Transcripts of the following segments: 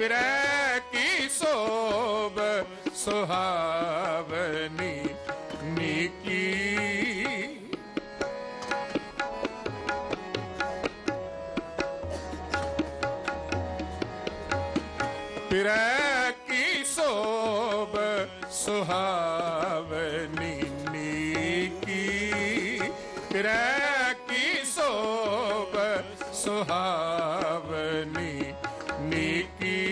ਫਿਰੈ ਕੀ ਸੋਭ ਸੁਹਾਵਨੀ ਨੀਕੀ। ਫਿਰੈ ਕੀ ਸੋਭ ਸੁਹਾਵਨੀ ਨੀਕੀ। ਫਿਰੈ ਕੀ ਸੋਭ ਸੁਹਾਵਨੀ ਨੀਕੀ।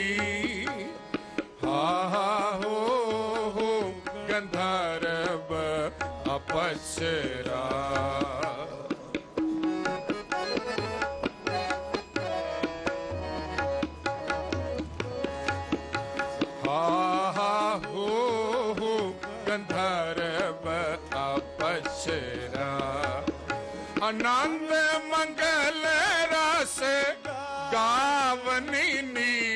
ਅਪਸਰਾ ਹਾ ਹਾ ਹੋ ਹੋ ਗੰਧਰਵ ਅਪਸਰਾ ਆਨੰਦ ਮੰਗਲ ਰਸ ਗਾਵਨੀ ਨੀ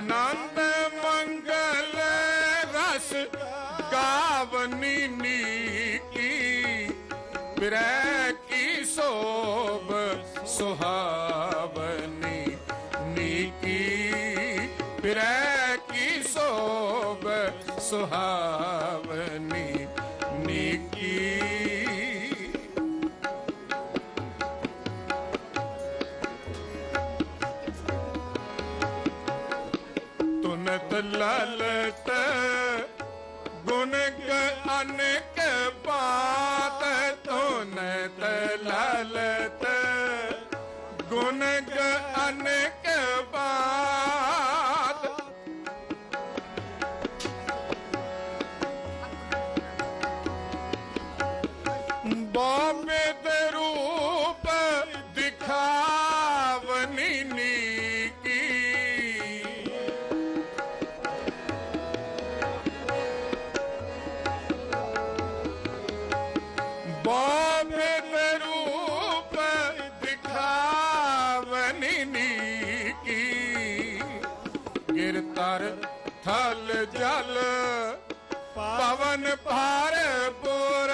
ਆਨੰਦ ਮੰਗਲ ਰਸ ਗਾਵਨੀ ਨੀਕੀ। ਬਿਰੈ ਕੀ ਸੋਭ ਸੁਹਾਵਨੀ ਨੀਕੀ। ਬਿਰੈ ਕੀ ਸੋਭ ਸੁਹਾਵਨੀ ਤੁਨਤ ਗੁਣ ਗ ਅਨੇਕ ਬਾਤ ਤੁਨਤ ਲਲਤ ਗੁਣ ਗ ਅਨੇਕ ਬਾਤ ਬਾਬੇ ਗਿਰਤਰ ਥਲ ਜਲ ਪਵਨ ਭਾਰ ਪੁਰ।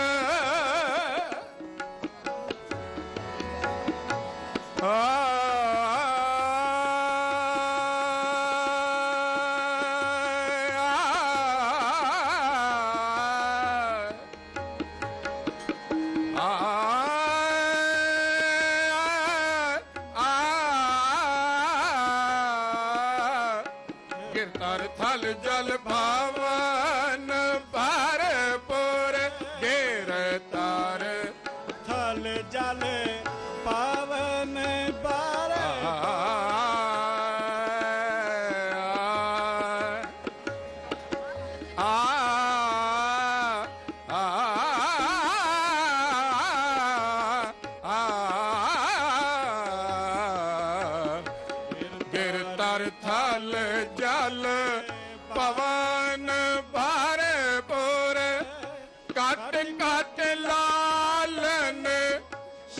ਗਿਰਤਰ ਥਲ ਜਲ ਭਾਵਨ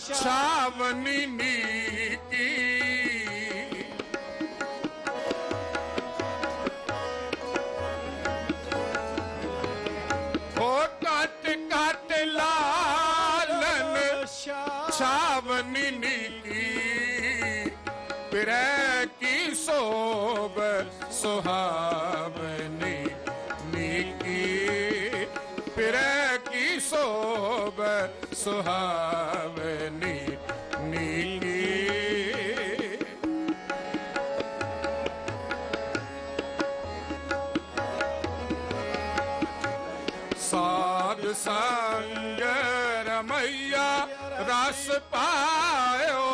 ਛਾਵਨੀ ਨੀਕੀ ਹੋ ਕਟ ਕਟ ਲਾਲਨ ਛਾਵਨੀ ਨੀਕੀ ਪਿਰੈ ਕੀ ਸੋਭ ਸੁਹਾਵਨੀ ਨੀਕੀ ਪਿਰੈ ਕੀ ਸੋਭ ਸੁਹਾਵ ਸੰਗ ਰਮਈਆ ਰਸ ਪਾਇਓ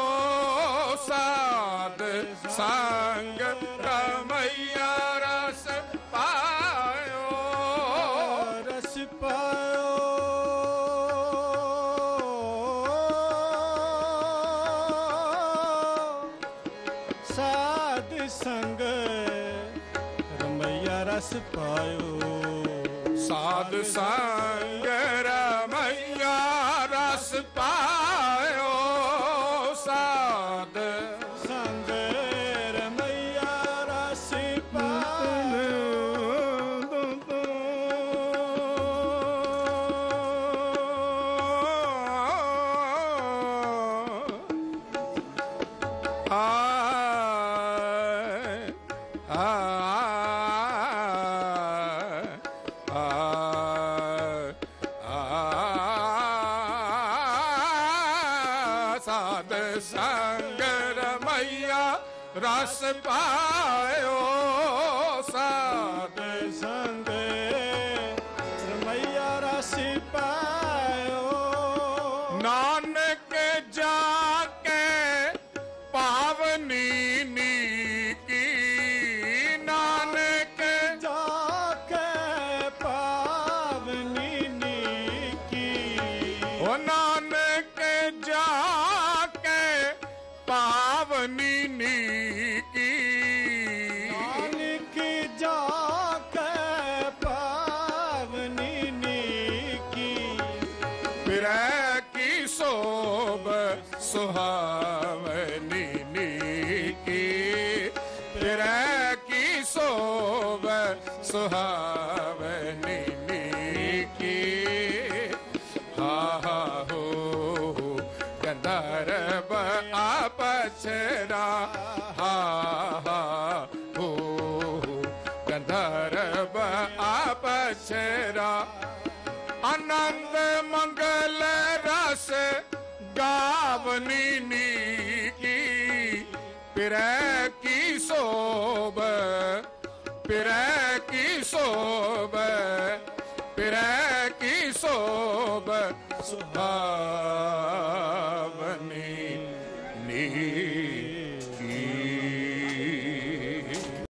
ਸਾਧ। ਸੰਗ ਰਮਈਆ ਰਸ ਪਾਇਓ। ਰਸ ਪਾਇਓ। ਸਾਧ ਸੰਗ ਰਮਈਆ ਰਸ ਪਾਇਓ। ਸਾਧ ਸੰਗ ਰਸ ਪਾਇਓ। ਪਾਵਨੀ ਨੀਕੀ ਨਾਨਕ ਜਾ ਕੇ ਪਾਵਨੀ ਨੀਕੀ ਫਿਰੈ ਕੀ ਸੋਭ ਸੁਹਾਵਨੀ ਨੀਕੀ ਫਿਰੈ ਕੀ ਸੋਭ ਸੁਹਾਵਨੀ ਨੀਕੀ ਹਾ ਹਾ ਹੋ ਗੰਧਰਵ ਆਪਛਰਾ ਹਾ ਹਾ ਹੋ ਗੰਧਰਵ ਆਪਛਰਾ ਆਨੰਦ ਮੰਗਲ ਰਸ ਗਾਵਨੀ ਨੀਕੀ, ਪਿਰੈ ਕੀ ਸੋਭ, ਪਿਰੈ ਕੀ ਸੋਭ, ਪਿਰੈ ਕੀ ਸੋਭ ਸੁਹਾਵਨੀ